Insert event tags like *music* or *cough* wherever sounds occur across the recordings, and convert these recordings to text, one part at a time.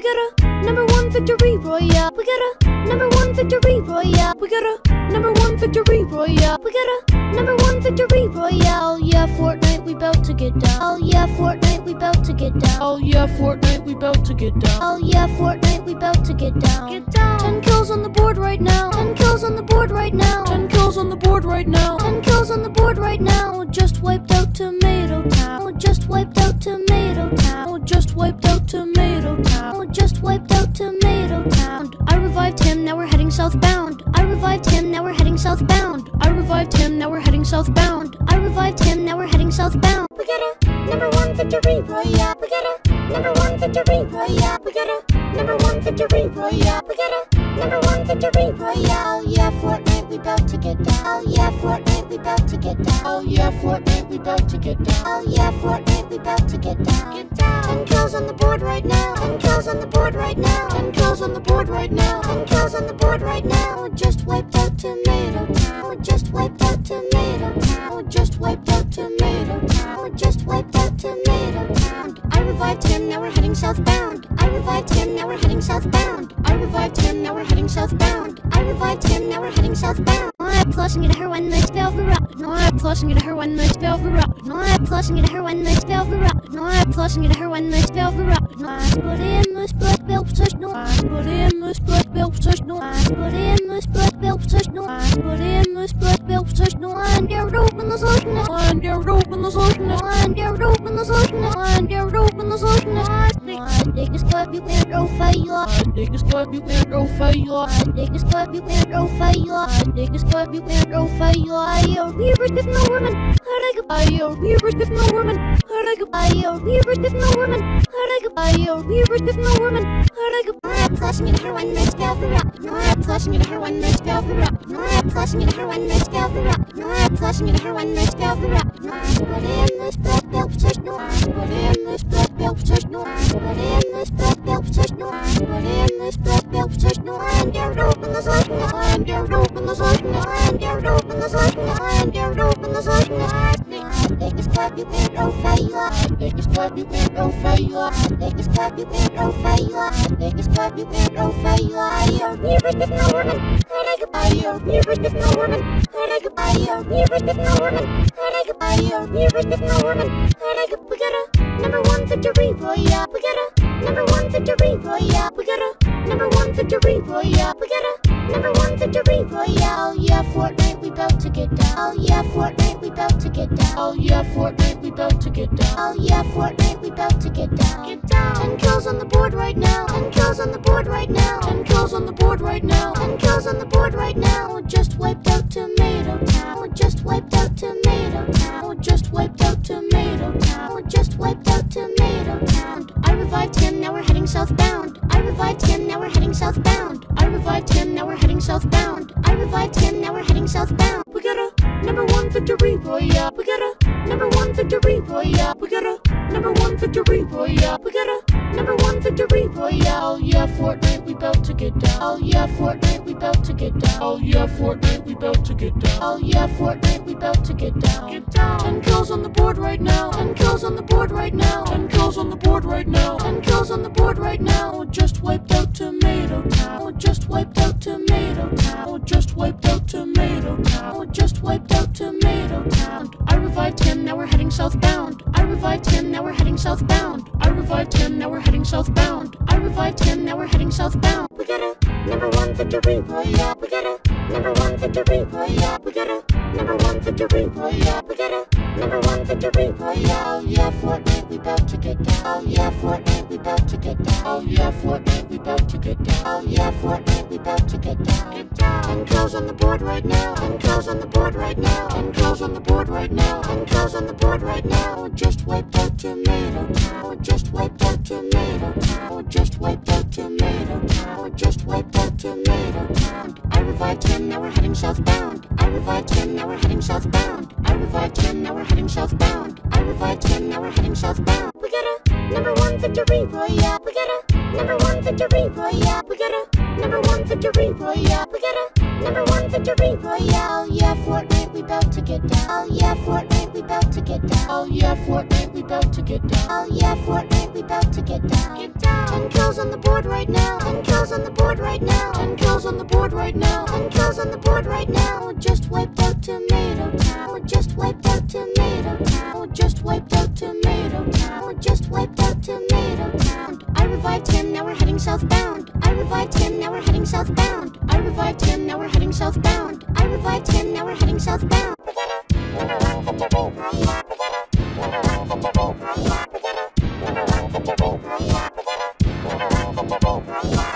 We got a number one victory royale. We got a number one victory royale. We got a number one victory royale. We got a number one victory royale. Yeah, Fortnite, we bout to get down. Oh yeah, Fortnite, we bout to get down. Oh yeah, Fortnite, we bout to get down. Oh yeah, Fortnite, we bout to get down. Get down. Ten kills on the board right now. Ten kills on the board right now. Ten kills on the board right now. Ten kills on the board right now. Oh, just wiped out Tomato Town. Oh, just wiped out Tomato Town. Oh, just wiped out Tomato Town. Just wiped out Tomato Town. I revived him, now we're heading southbound. I revived him, now we're heading southbound. I revived him, now we're heading southbound. I revived him, now we're heading southbound. We got a number one victory oh, royale. We got a number one victory oh, royale. We got a number one victory oh, royale. We got a number one victory royale. Yeah, Fortnite, we bout to get down. Oh yeah, Fortnite, we bout to get down. Oh yeah, Fortnite, we bout to get down. Oh yeah, Fortnite, we bout to get down. Get down. Ten kills on the board right now. Ten kills on the board right now. Ten kills on the board right now. Ten kills on the board right now. Just wiped out Tomato Town. Just wiped out Tomato Town. Just wiped out Tomato Town. Just wiped out Tomato Town. I revived him, now we're heading southbound. I revived him, now we're heading southbound. I revived him, now we're heading southbound. I revived him, now we're heading southbound. I'm flushing it her when the spell for rock. No, I'm flushing it her when the spell for rock. No, I'm flushing it her when the spell for rock. No, I'm flushing it her when the spell for rock. No, I put in the split bill push. No, I put in the split bill push. No, I put in the split bill push. No, I put in the split bill push. No, I dared open the solution. No, I dared open the solution. No, I dared open the solution. No, I dared open the solution. No, I dig this club, you can't go fail. I dig this club, you can't go fail. I dig this club, you can't go fail. I dig this club, you can't go fail. I a weaver with no woman. I dig I a weaver with no woman. I dig I a weaver with no woman. I dig I a weaver with no woman. I'm flushing it her when the spell for rock. No, I'm flushing it her when the spell for rock. No, I'm flushing it her when the spell for rock. No, I'm flushing it her when the spell for rock. No, I put in the split bill push. No, I put in the split bill push. No, I put in the split bill push. No, I put in the split bill push. No, I dared open the solution. No, I dared open the solution. No, I dared open the solution. No, I dared open the. No, I dig this club, you can't go fail. I dig this club, you can't go fail. I dig this club, you can't go fail. I dig club, you can't go fail. I a weaver with no woman. I dig I a weaver with no woman. I dig I a weaver with no woman. I dig I a weaver with no woman. We got a number one victory royale. We got a number one victory royale. We got a number one victory royale. We got a number one victory oh, royale. Oh, yeah, Fortnite, we bout to get down. Oh yeah, Fortnite, we bout to get down. Oh yeah, Fortnite, we bout to get down. Oh yeah, Fortnite, we bout to get down. Get down. Ten kills on the board right now. Ten kills on the board right now. Ten kills on the board right now. Ten kills on the board right now. Just wiped out Tomato Town. Just wiped out Tomato Town. Just wiped out Tomato Town. Just wiped out Tomato Town. I revived him, now we're heading southbound. I revived him, now we're heading southbound. I revived him, now we're heading southbound. I revived him, now we're heading southbound. We got a number one victory royale. We got a number one victory royale. We got a number one victory royale. We got a number one victory royale. Oh yeah, Fortnite, we bout to get down. Oh yeah, Fortnite, we bout to get down. Oh yeah, Fortnite, we bout to get down. Oh yeah, Fortnite, we bout to get down. Get down. Ten kills on the board right now. Ten kills on the board right now. Ten kills on the board right now. Ten kills on the board right now. Just wiped out Tomato Town. Just wiped Tomato Town. I revived him, now we're heading southbound. I revived him, now we're heading southbound. I revived him, now we're heading southbound. I revived him, now we're heading southbound. We got a number one victory royale. We got a number one victory royale. We got a number one victory royale. We got a number one victory royale. Yeah, Fortnite, we bout to get down. Oh yeah, Fortnite, we bout to get down. Oh yeah, Fortnite, we bout to get down. Oh yeah, Fortnite, we bout to get down. Get down. Ten kills on the board right now. Ten kills on the board right now. Ten kills on the board right now. Ten kills on the board right now. Just wiped out Tomato Town. Just wiped out Tomato Town. Just wiped out Tomato Town. Just wiped out Tomato. I revived him, now we're heading southbound. I revived him, now we're heading southbound. We're heading southbound. I revived him, now we're heading southbound. We got a number one victory royale. We got a number one victory royale. We got a number one victory royale. We got a number one victory royale. Oh, yeah, Fortnite, we bout to get get down. Oh yeah, Fortnite, we bout to get down. Oh yeah, Fortnite, we bout to get down. Oh yeah, Fortnite, we bout to get down. Get down. Ten kills on the board right now. Ten kills on the board right now. Ten kills on the board right now. Ten kills on the board right now. We just wiped out Tomato Town. We just wiped out Tomato Town. We just wiped out Tomato Town. We just wiped out Tomato Town. I revived him, now we're heading southbound. I revived him, now we're heading southbound. I revived him, now we're heading southbound. I revived him, now we're heading southbound. Just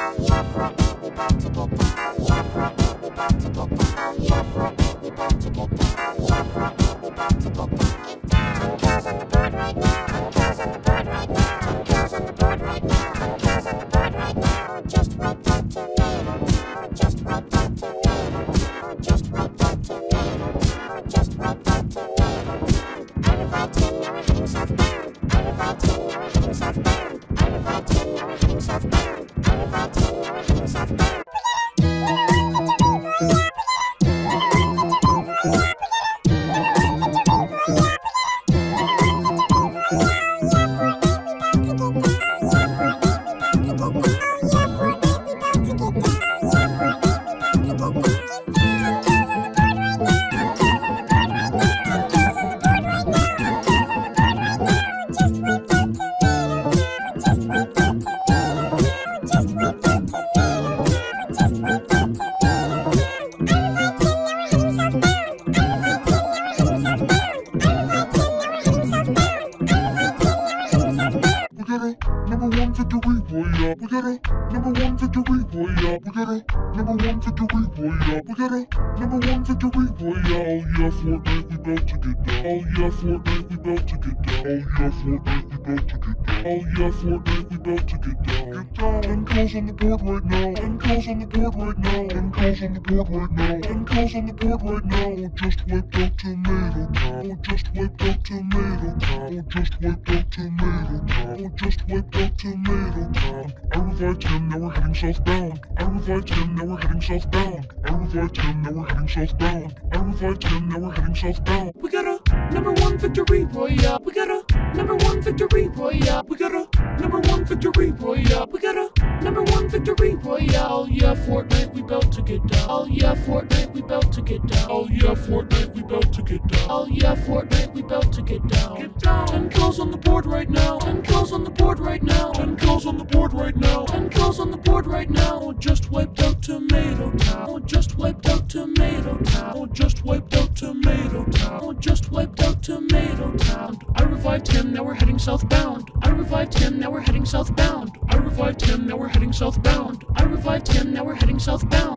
number one victory, yeah. We got a number one victory, yeah. We got a number one victory, yeah. Oh yeah, Fortnite, we bout to get down. Oh yeah, Fortnite, we bout to get down. Oh yeah, Fortnite, we bout to get down. Oh yeah, Fortnite, we bout to get down. Get down. Ten kills on the board right now. Ten kills on the board right now. Ten kills on the board right now. Ten kills on the board right now. Just wiped out Tomato Town. Just wiped out Tomato Town. Just wiped out Tomato Town. Just wiped out Tomato Town. I revived him, now we're heading southbound. I revived him, now we're heading southbound. I revived him, now we're heading southbound. I revived him, now we're heading southbound. We got a number one victory royale. We got a number one victory royale. We got a number one victory royale. We got a number one victory royale. Oh yeah, Fortnite, we bout to get down. Oh yeah, Fortnite, we bout to get down. Oh yeah, Fortnite, we bout to get down. Oh yeah, Fortnite, we bout to get down. Get down. Ten kills on the board right now. Ten kills on the board right now. Ten kills on the board right now. Ten kills on the board right now. We just wiped out Tomato Town. We just wiped out Tomato Town. We just wiped out Tomato Town. We just wiped out Tomato Town. I revived him, now we're heading southbound. I revived him, now we're heading southbound. I revived him, now we're heading southbound. I revived him, now we're heading southbound.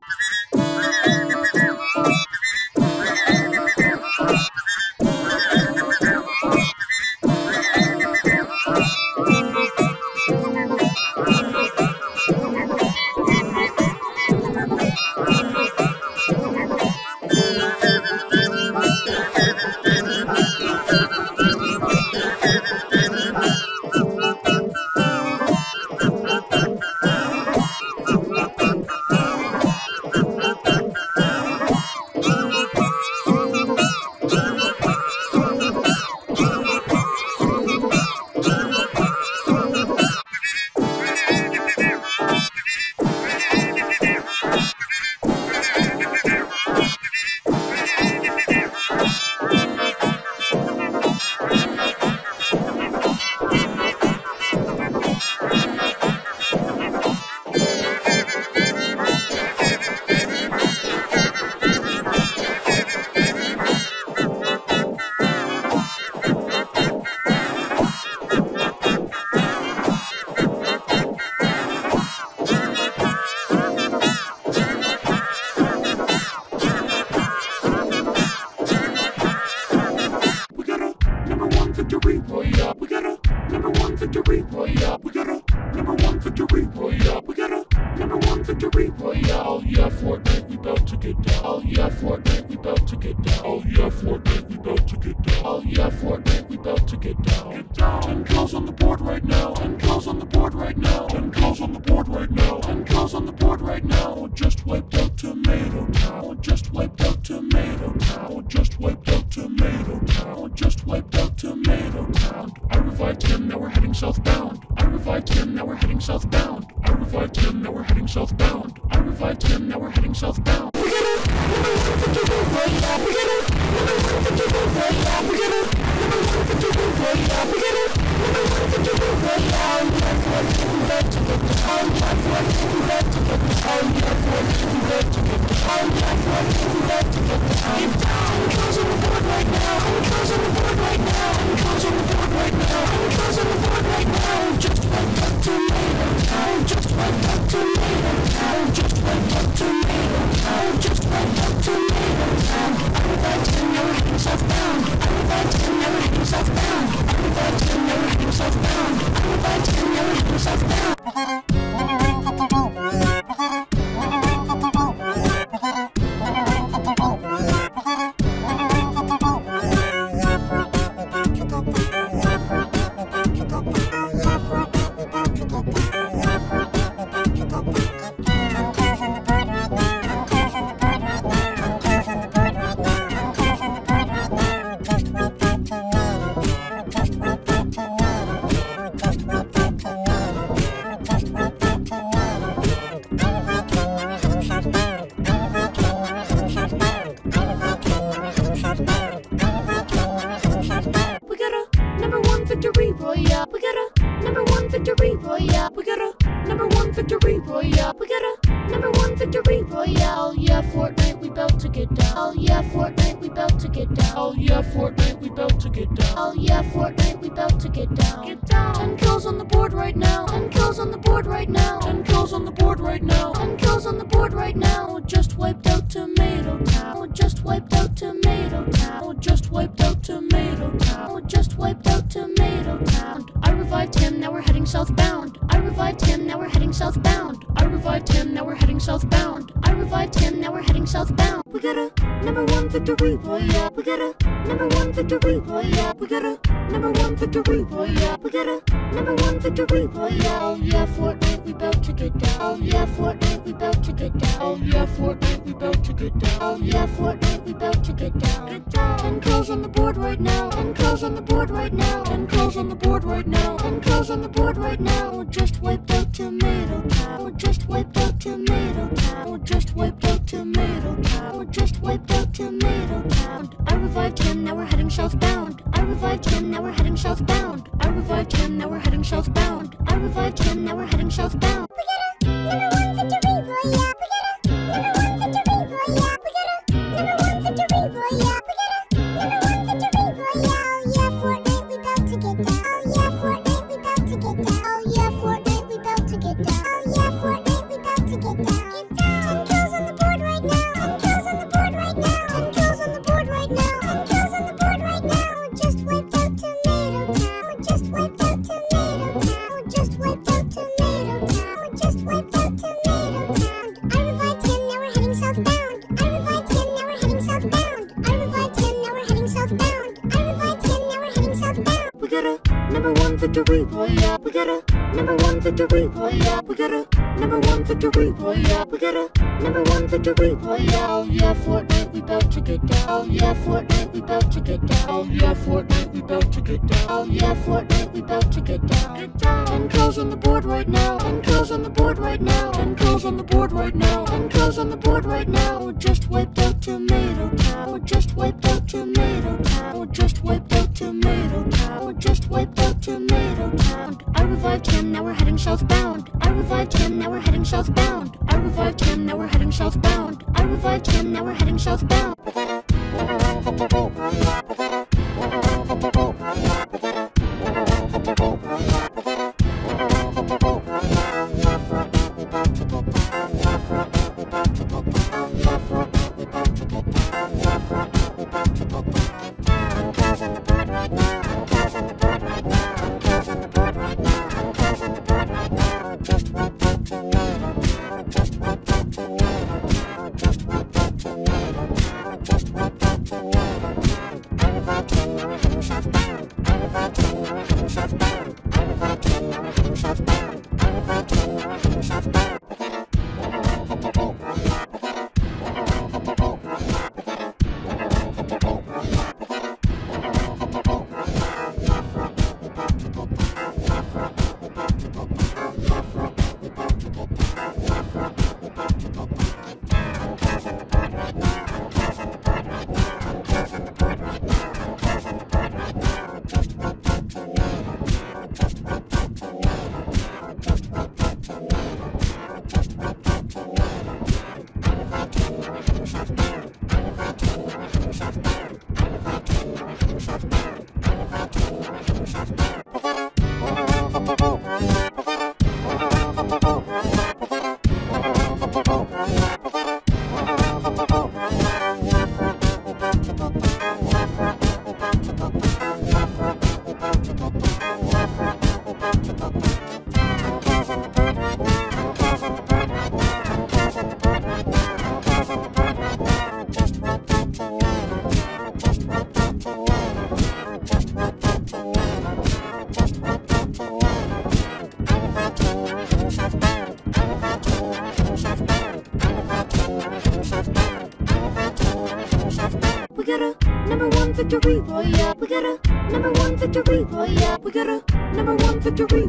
Heading southbound. I revived him, now we're heading southbound. I revived him, now we're heading southbound. We got a number one victory, boy, yeah. We got a number one victory, boy, yeah. We got a number one victory, boy, yeah. We got a number one victory, boy. Oh yeah, Fortnite, we bout to get down. Oh yeah, Fortnite, we bout to get down. Oh yeah, Fortnite, we bout to get down. Oh yeah, Fortnite, we bout to get down. Get down. Ten kills on the board right now. Ten kills on the board right now. Ten kills on the board right now. Ten kills on the board right now. Just wiped out Tomato Town. Just wiped out Tomato Town. Just wiped out Tomato Town. Just wiped out Tomato Town. I revived him, now we're heading southbound. I revived him, now we're heading southbound. I revived him, now we're heading southbound. I revived him, now we're heading southbound. Victory, boy, yeah. We got a number one victory, boy, yeah. Oh yeah, Fortnite, we bout to get down. Oh yeah, Fortnite, we bout to get down. Oh yeah, Fortnite, we bout to get down. Oh yeah, Fortnite, we bout to get down. Get down. Ten kills on the board right now. Ten kills on the board right now. Ten kills on the board right now. Ten kills on the board right now. Just wiped out Tomato Town. Just wiped out Tomato Town. Just wiped out Tomato Town. Just wiped out Tomato Town. I revived him, now we're heading southbound. Southbound. I revived him, now we're heading southbound. I revived him, now we're heading southbound.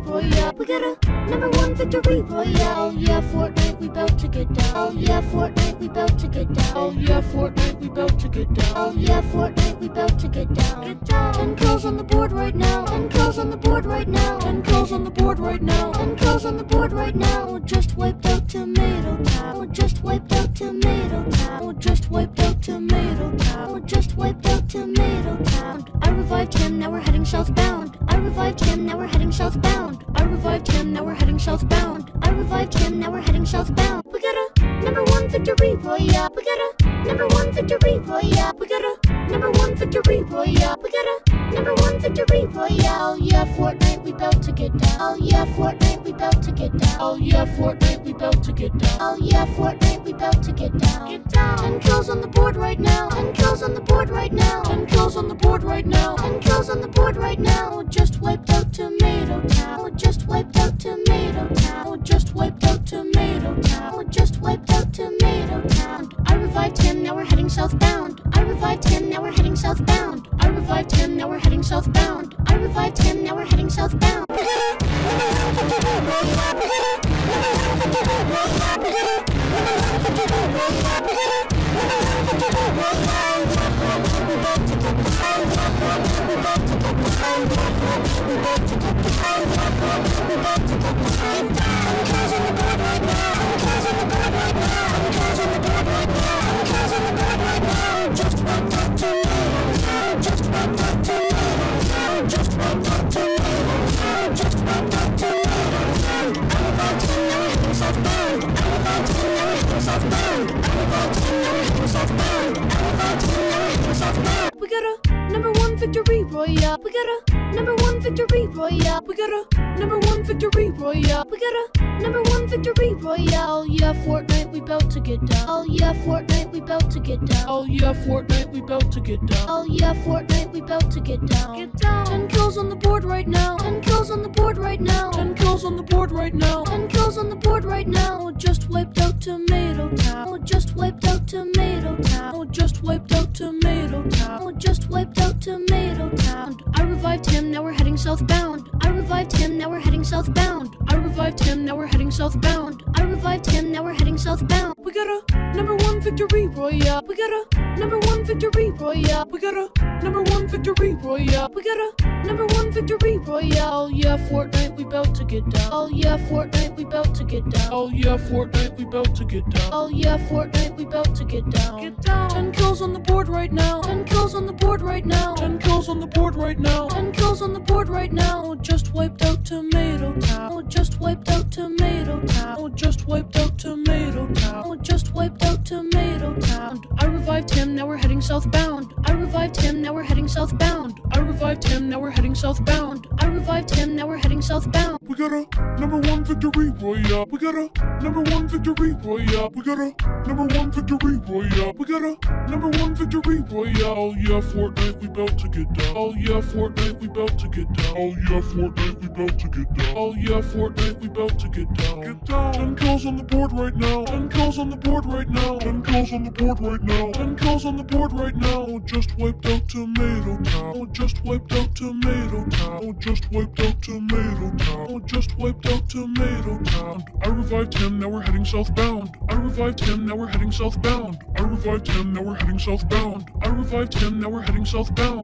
One Out Tomato Town. I revived him, now we're heading southbound. I revived him, now we're heading southbound. I revived him, now we're heading southbound. I revived him, now we're heading southbound. We got a number one victory, yeah. We got a number one victory, yeah. We got a number one victory, yeah. We got a number one victory, yeah. Oh yeah, Fortnite, we bout to get down. Oh yeah, Fortnite, we bout to get down. Oh yeah, Fortnite, we bout to get down. Oh yeah, Fortnite, we bout to get down. Get down. Ten kills on the board right now. Ten kills on the board right now. Ten kills on the board right now. Ten kills on the board right now. Just wiped out Tomato Town. Just wiped out Tomato Town. Just wiped out Tomato Town. Just wiped out Tomato Town. I revived him, now we're heading southbound. I revived him, now we're heading southbound. I revived him, now we're heading southbound. I revived him, now we're heading southbound. *laughs* got a number one victory, royale. We got a number one victory, royale. We got a number one victory, royale. We got a number one victory, royale. yeah. Oh yeah, Fortnite, we bout to get down. Oh yeah, Fortnite, we bout to get down. Oh yeah, Fortnite, we bout to get down. Oh yeah, Fortnite, we bout to get down. Get down. Ten kills on the board right now. Ten kills on the board right now. Ten kills on the board right now. Ten kills on the board right now. Just wiped out Tomato Town. Just wiped out Tomato Town. Just wiped out Tomato Town. I revived him, now we're heading southbound. I revived him, now we're heading southbound. I revived him, now we're heading southbound. I revived him, now we're heading southbound. We got a number one victory, yeah. We got a number one victory, royale. We got a number one victory, royale. We got a number one victory, royale. Oh yeah, Fortnite, we bout to get down. Oh yeah, Fortnite, we bout to get down. Oh yeah, Fortnite, we bout to get down. Oh yeah, Fortnite, we bout to get down. Get down. Ten kills on the board right now. Ten kills on the board right now. Ten kills on the board right now. Ten kills on the board right now. Oh, just wiped out Tomato Town. Oh, just wiped out Tomato Town. Oh, just wiped out Tomato Town. Just wiped out Tomato Town. I revived him, now we're heading southbound. I revived him, now we're heading southbound. I revived him, now we're heading southbound. I revived him, now we're heading southbound. We got a number one victory, yeah. We got a number one victory, yeah. We got a number one victory, yeah. We got a number one victory, yeah. Oh yeah, Fortnite, we bout to get down. Oh yeah, Fortnite, we bout to get down. Oh yeah, Fortnite, we bout to get down. Oh yeah, Fortnite, we bout to get down. Get down. Ten kills on the board right now. Ten kills on the board right now. Ten kills on the board right now. Ten kills on the board right now. Just wiped out Tomato Town. Just wiped out Tomato Town. Just wiped out Tomato Town. Just wiped out Tomato Town. I revived him, now we're heading southbound. I revived him, now we're heading southbound. I revived him, now we're heading southbound. I revived him, now we're heading southbound.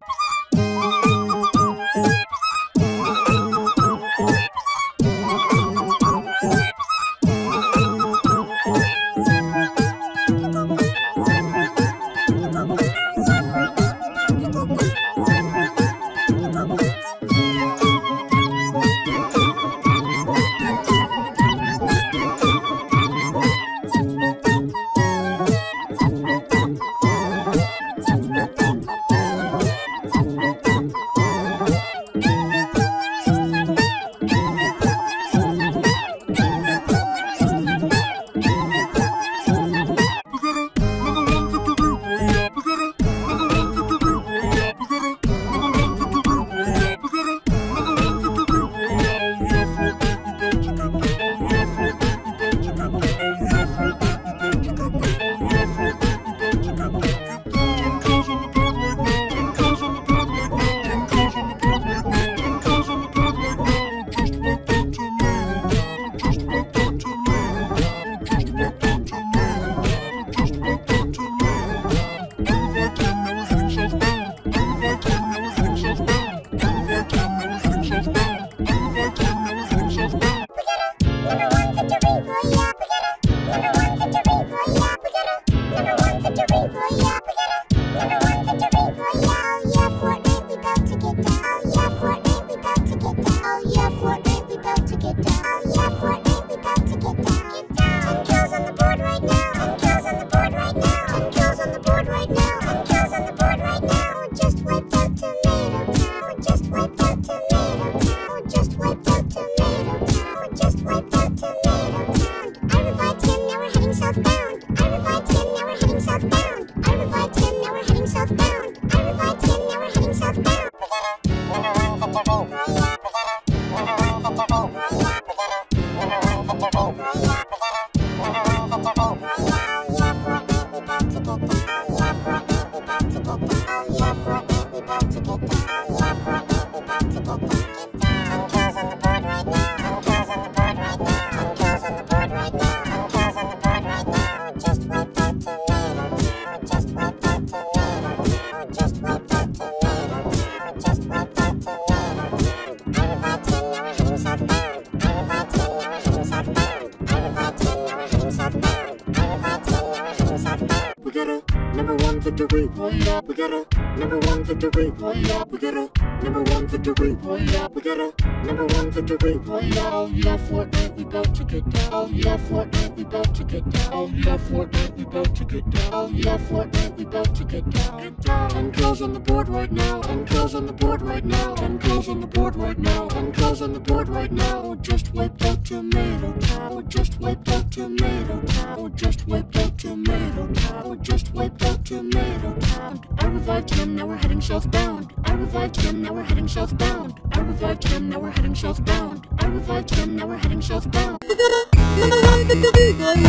Boy, yeah. We got a number one victory, boy, yeah. We got a number one victory, boy, yeah. Oh yeah, Fortnite, we bout to get down. Oh yeah, Fortnite, we bout to get down. Oh yeah, Fortnite, we bout to get down. Oh yeah, Fortnite, we bout to get down. Get down. Ten kills on the board right now. Ten kills on the board right now. Ten kills on the board right now. Ten kills on the board right now. Just wiped out Tomato Town. Just wiped out Tomato Town. Just wiped out Tomato Town. Just wiped out Tomato Town. I revived him, now we're heading southbound. I revived him, now we're heading southbound. I revived him, now we're heading southbound. I revived him, now we're heading southbound. Number one a number one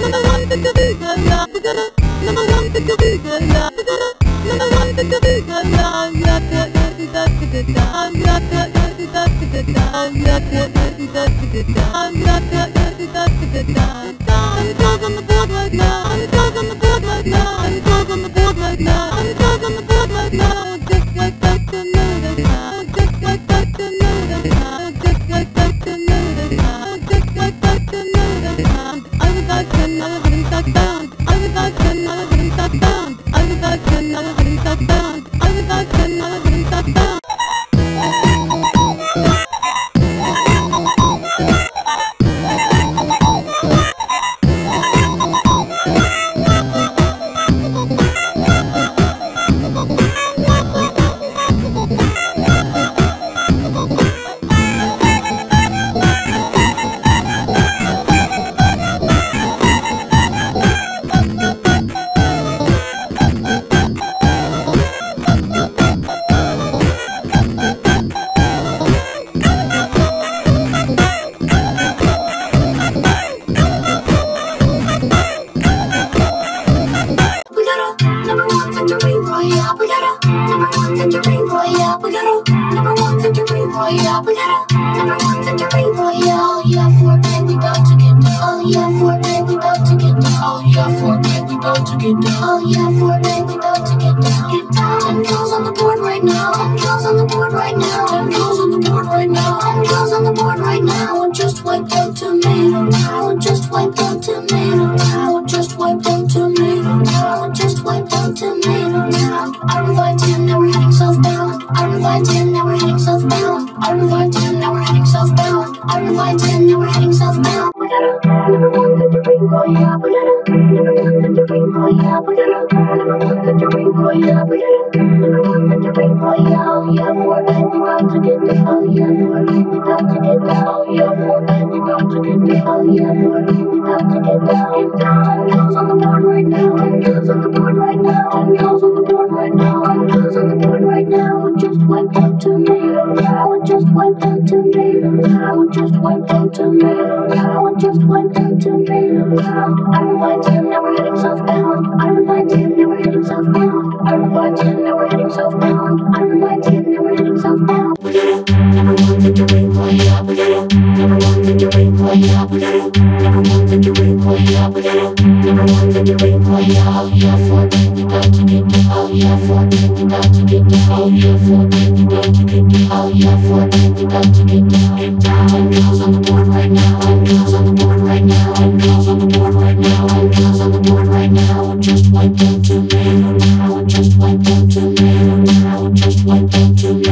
number one number one it goes on the board right now. Goes on the board now. On the board now. On the board right now. Boy, yeah. We got a number one victory, bout to get down. Get down. Ten kills on the board right now. Ten kills on the board right now. Ten kills on the Out tomato now. Just out tomato now. Just out tomato now. I revived him, now we're heading southbound. I revived him, now we're heading southbound. I revived him, now we're heading southbound. I revived a number one victory, boy, yeah. We got a number one victory, boy, yeah. We got a number one victory, boy, yeah. Oh yeah, Fortnite, we bout to get down. Oh yeah, Fortnite, we to get down. Oh yeah, Fortnite, we to get down. Oh yeah, Fortnite, we to get. Get down. Ten kills on the board right now. Ten kills on the board right now. Ten kills on the board right now. Ten kills on the board right now. Just wiped out tomato now. Just wiped out tomato now. Just wiped out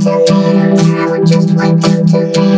temptator, I would just wipe them me.